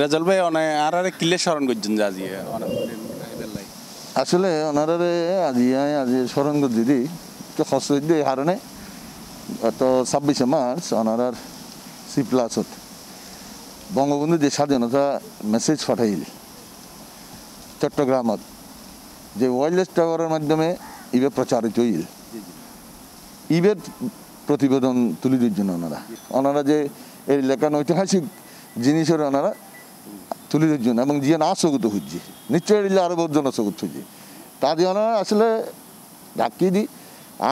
রেজাল ভাই অনেক আর আরে কিলে স্মরণ করছেন যে আজি আসলে ওনারে আজি আজি স্মরণ করে দিদি তো খসর দিয়ে হারণে। গত ছাব্বিশে মার্চ ওনার সি প্লাসত বঙ্গবন্ধু যে স্বাধীনতা মেসেজ পাঠাইল চট্টগ্রামত যে ওয়াইল্ডলেস টাওয়ারের মাধ্যমে ইবে প্রচারিত হইল। ইবের প্রতিবেদন তুলে দিচ্ছেন ওনারা ওনারা যে এই লেখান ঐতিহাসিক জিনিসের ওনারা তুলে দিচ্ছেন এবং জিয়ে না সগুত হচ্ছে। নিশ্চয়ই এলে আরও বহুত জন সগুত হচ্ছে। তা দিয়ে ওনারা আসলে ডাকি দি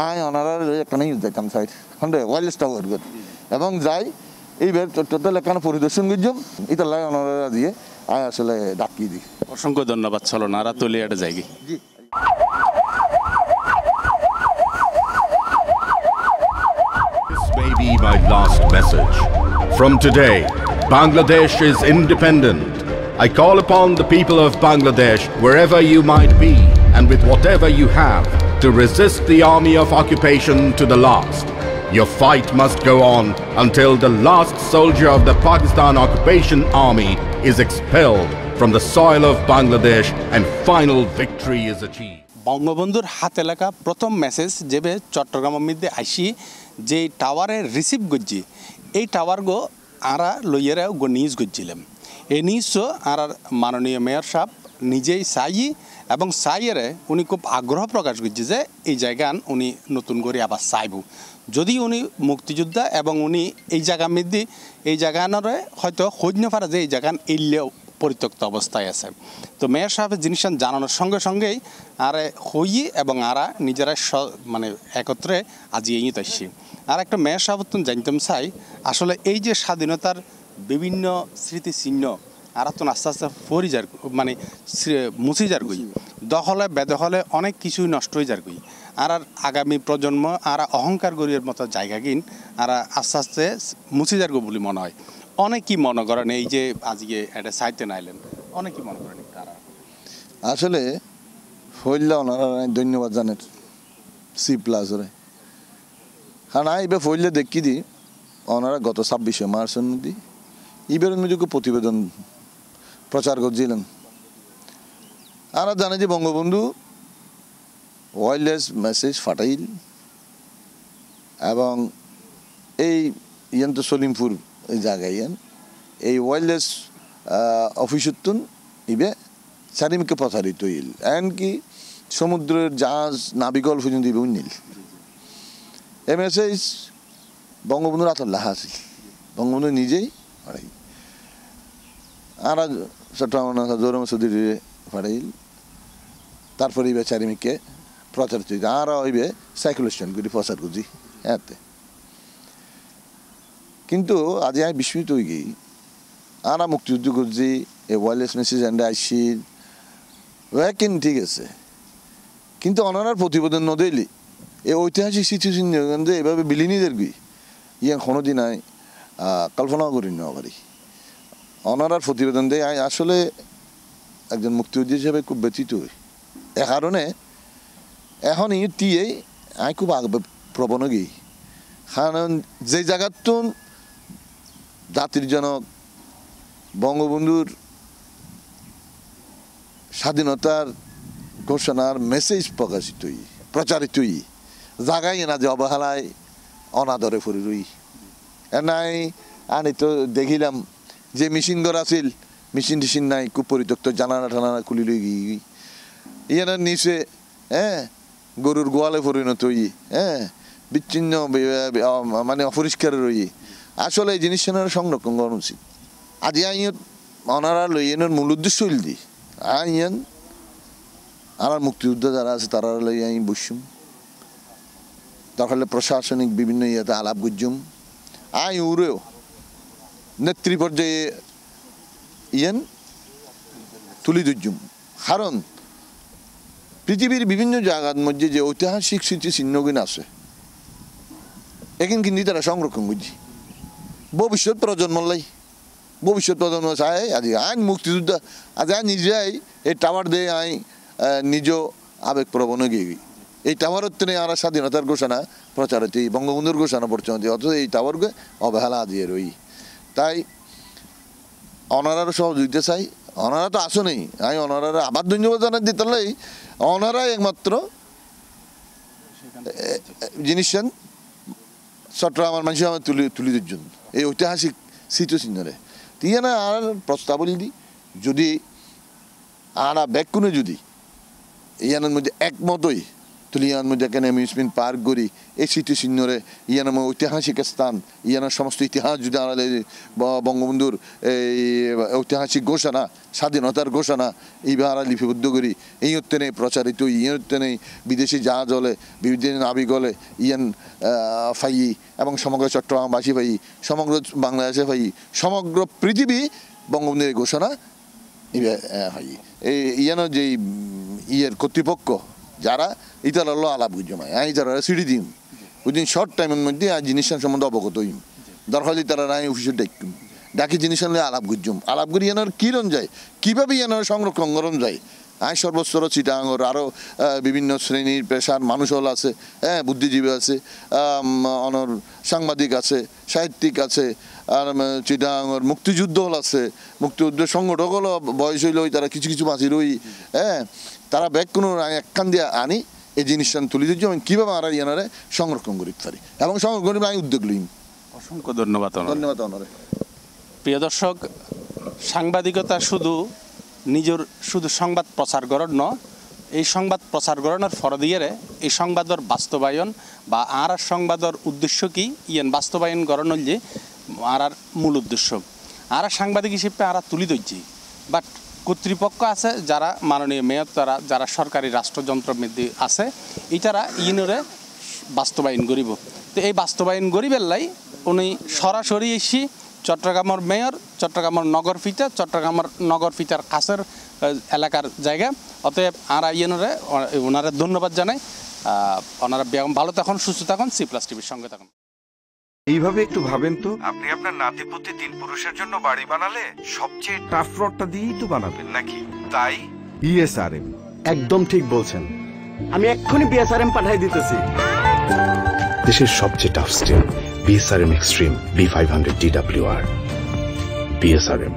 আয় ওনারা একটা নেই দেখান সাইড। হন্ডে ওয়াইল্ডলেস টাওয়ার এবং যাই এইবার টোটাল এখানে পরিদর্শন করছম এটা লাগে ওনারা দিয়ে আয় আসলে ডাকিয়ে দিই। অসংখ্য ধন্যবাদ চলো নারা তুলে এটা যাই গে। জি। This may be my last message. From today, Bangladesh is independent. I call upon the people of Bangladesh, wherever you might be and with whatever you have, to resist the army of occupation to the last. Your fight must go on until the last soldier of the Pakistan occupation army is expelled from the soil of Bangladesh and final victory is achieved. বঙ্গবন্ধুর হাতে লেখা প্রথম message যেবে চট্টগ্রামের মধ্যে আইসি যে টাওয়ারে receive করছি এই টাওয়ার গো আরা লইয়েরা গো নিউজ করছিলাম এই নিজ আর মাননীয় মেয়র সাহেব নিজেই চাই এবং সাইয়েরে উনি খুব আগ্রহ প্রকাশ করছে যে এই জায়গান উনি নতুন করে আবার চাইব যদি উনি মুক্তিযোদ্ধা এবং উনি এই জায়গা মধ্যে এই জায়গানরে হয়তো খোঁজ ফারা যে এই জায়গান এলেও পরিত্যক্ত অবস্থায় আছে। তো মেয়র সাহেবের জিনিসটা জানানোর সঙ্গে সঙ্গেই আর হই এবং আরা নিজেরা মানে একত্রে আজি এই আসছি। আর একটা মেয়র সাহেব জানতাম চাই, আসলে এই যে স্বাধীনতার বিভিন্ন স্মৃতিচিহ্ন, আর তো আস্তে আস্তে ফরি যার মানে মুছি যার গই। দখলে বেদখলে অনেক কিছুই নষ্ট হয়ে যার গই। আর আর আগামী প্রজন্ম আর অহংকার গরিয়ের মতো জায়গা কিন আর আস্তে আস্তে মুছি যার গো বলে মনে হয়। অনেকই মনে করেন এই যে আজকে একটা সাইতে নাইলেন, অনেকই মনে করেন তারা। আসলে ফইল্লা ওনারা ধন্যবাদ জানের সি প্লাসরে কারণ এবার ফইলে দেখি দি, ওনারা গত ছাব্বিশে মার্চের মধ্যে ইবের নিজকে প্রতিবেদন প্রচার করছিলেন। আর জানে যে বঙ্গবন্ধু ওয়াইল্ডলেস মেসেজ ফাটাইল এবং এই ইয়ান তো সলিমপুর জায়গায় এই ওয়াইল্ডলেস অফিসতুন ইবে চারিমিকে প্রচারিত হইল এমনকি সমুদ্রের জাহাজ নাবিকল পর্যন্ত ইবে উন্নিল। এ মেসেজ বঙ্গবন্ধুর আতর লেখা আছে। বঙ্গবন্ধু নিজেই পাঠাই আর চট্টগ্রাম জোর মসুদির পাঠাইল তারপরে ইবে চারিমিকে প্রচারিত আর হইবে সাইকুলেশন করে প্রচার করছি। এতে। কিন্তু আজ আমি বিস্মিত হয়ে গেই। আরা মুক্তিযুদ্ধ করছি এ ওয়ারলেস মেসেজ এন্ডে আইসি ওয়াকিন ঠিক আছে। কিন্তু অনারার প্রতিবেদন নদেলি এই ঐতিহাসিক সিচুয়েশন এভাবে বিলিনীদের গই ইয়ান কোনোদিন আই কল্পনাও করি না পারি অনারার প্রতিবেদন দিয়ে আমি আসলে একজন মুক্তিযুদ্ধ হিসেবে খুব ব্যথিত হই এ কারণে এখন ই টিয়ে আমি খুব আগ প্রবণ গেই। কারণ যে জায়গাতুন জাতির জনক, বঙ্গবন্ধুর স্বাধীনতার ঘোষণার মেসেজ প্রকাশিত হই প্রচারিত জাগাই না যে অবহেলায়, অনাদরে ফুরি রই। এনাই আনি তো দেখিলাম যে মেশিন ঘর আছিল মেশিন টিশিন নাই খুব পরিত্যক্ত জানানা টানানা খুলি লই গিয়ে। ইয়ানার নিচে হ্যাঁ গরুর গোয়ালে পরিণত হই হ্যাঁ বিচ্ছিন্ন মানে অপরিষ্কার রই। আসলে এই জিনিসটা সংরক্ষণ করা উচিত। আজি আইন অনারা লইয়েনের মূল উদ্দেশ্য হইল দি। আইন আর মুক্তিযুদ্ধ যারা আছে তারা লই আই বসুম তাহলে প্রশাসনিক বিভিন্ন ইয়েতে আলাপ গুজুম আই উড়েও নেত্রী পর্যায়ে ইয়েন তুলি দুজুম কারণ পৃথিবীর বিভিন্ন জায়গার মধ্যে যে ঐতিহাসিক স্মৃতি চিহ্নগুলো আছে এখন কিন্তু তারা সংরক্ষণ করছি ভবিষ্যৎ প্রজন্ম লাই। ভবিষ্যৎ প্রজন্ম চাই আজ আইন মুক্তিযোদ্ধা, আজ আই নিজেই এই টাওয়ার দিয়ে আই নিজ আবেগ প্রবণ গিয়ে। এই টাওয়ারের তেনে আর স্বাধীনতার ঘোষণা প্রচার এই বঙ্গবন্ধুর ঘোষণা প্রচারিত অথচ এই টাওয়ারকে অবহেলা দিয়ে রই। তাই অনারার সহযোগিতা চাই। অনারা তো আসো নেই আমি অনারার আবার ধন্যবাদ জানাই দিতালেই অনারাই একমাত্র জিনিস চট্টগ্রামের মানুষ আমার তুলি তুলি দিচ্ছেন ঐতিহাসিক স্মৃতিচিহ্নরে তিয়ানা আর প্রস্তাবলি দি যদি আরা ব্যাকুনে যদি ইয়ানের মধ্যে একমতই তুলি ইয়ার মধ্যে কেন অ্যামিউজমেন্ট পার্ক করি। এই স্মৃতিচিহ্নরে ইয়ান আমার ঐতিহাসিক স্থান ইয়ানের সমস্ত ইতিহাস যদি ব- বঙ্গবন্ধুর এই ঐতিহাসিক ঘোষণা, স্বাধীনতার ঘোষণা এইবার লিপিবদ্ধ করি। এই হতে নেই প্রচারিত ইয়ে হতে নেই বিদেশি জাহাজ হলে, বিদেশি নাবিক হলে ইয়ান ফাই এবং সমগ্র চট্টগ্রামবাসী ফাই, সমগ্র বাংলাদেশে ফাই, সমগ্র পৃথিবী বঙ্গবন্ধুর ঘোষণা এই ইয়ানো যে ইয়ের কর্তৃপক্ষ যারা ইতার হলো আলাপ গুজমায় আমি তারা সিঁড়ি দিম। ওই দিন শর্ট টাইমের মধ্যে আর জিনিসের সম্বন্ধে অবগত হইম। দরকার তারা আমি অফিসে ডাকুম ডাকি জিনিস আনলে আলাপ গুজম আলাপ করি ইয়ানোর কিরণ যায়? কীভাবে ইয়ানোর সংরক্ষণ করণ যায়? আই সর্বস্তর চিটাঙ্গর আরও বিভিন্ন শ্রেণির পেশার মানুষ হল আছে হ্যাঁ বুদ্ধিজীবী আছে অনর সাংবাদিক আছে, সাহিত্যিক আছে, আর চিটাঙ্গর মুক্তিযুদ্ধ হল আছে, মুক্তিযুদ্ধ সংগঠক হলো বয়স হইল তারা কিছু কিছু বাঁচি রই হ্যাঁ। তারা ব্যাগ কোনো একখান দিয়ে আনি এই জিনিসটা তুলি দিচ্ছি এবং কীভাবে আমরা ইয়ানারে সংরক্ষণ করি পারি এবং সংরক্ষণ করি আমি উদ্যোগ লইম অসংখ্য ধন্যবাদ ধন্যবাদ অনরে। প্রিয় দর্শক সাংবাদিকতা শুধু নিজের শুধু সংবাদ প্রচার করার ন এই সংবাদ প্রচার করানোর ফরদিয়েরে এই সংবাদর বাস্তবায়ন বা আর আর সংবাদর উদ্দেশ্য কি ইয়েন বাস্তবায়ন করানোর যে আর আর মূল উদ্দেশ্য। আর সাংবাদিক হিসেবে আর তুলি ধরছি বাট কর্তৃপক্ষ আছে, যারা মাননীয় মেয়র, তারা, যারা সরকারি রাষ্ট্রযন্ত্র মধ্যে আছে ইটারা ইনরে বাস্তবায়ন করিব। তো এই বাস্তবায়ন করিবের লাই উনি সরাসরি এসি চট্টগ্রামের মেয়র, চট্টগ্রামের নগর ফিটা চট্টগ্রামের নগর ফিটার কাছের এলাকার জায়গা। অতএব আর ইয়েনরে ওনারা ধন্যবাদ জানাই। ওনারা ভালো থাকুন, সুস্থ থাকুন, সি প্লাস টিভির সঙ্গে থাকুন। এইভাবে একটু ভাবেন তো। আপনি আপনার নাতিপুতি তিন পুরুষের জন্য বাড়ি বানালে সবচেয়ে টাফ রডটা দিয়েই তো বানাবেন নাকি? তাই? বিএসআরএম একদম ঠিক বলছেন। আমি এক্ষুনি বিএসআরএম পাঠিয়ে দিতেছি। দেশের সবচেয়ে tough steel BSRM extreme B five hundred D DWR BSRM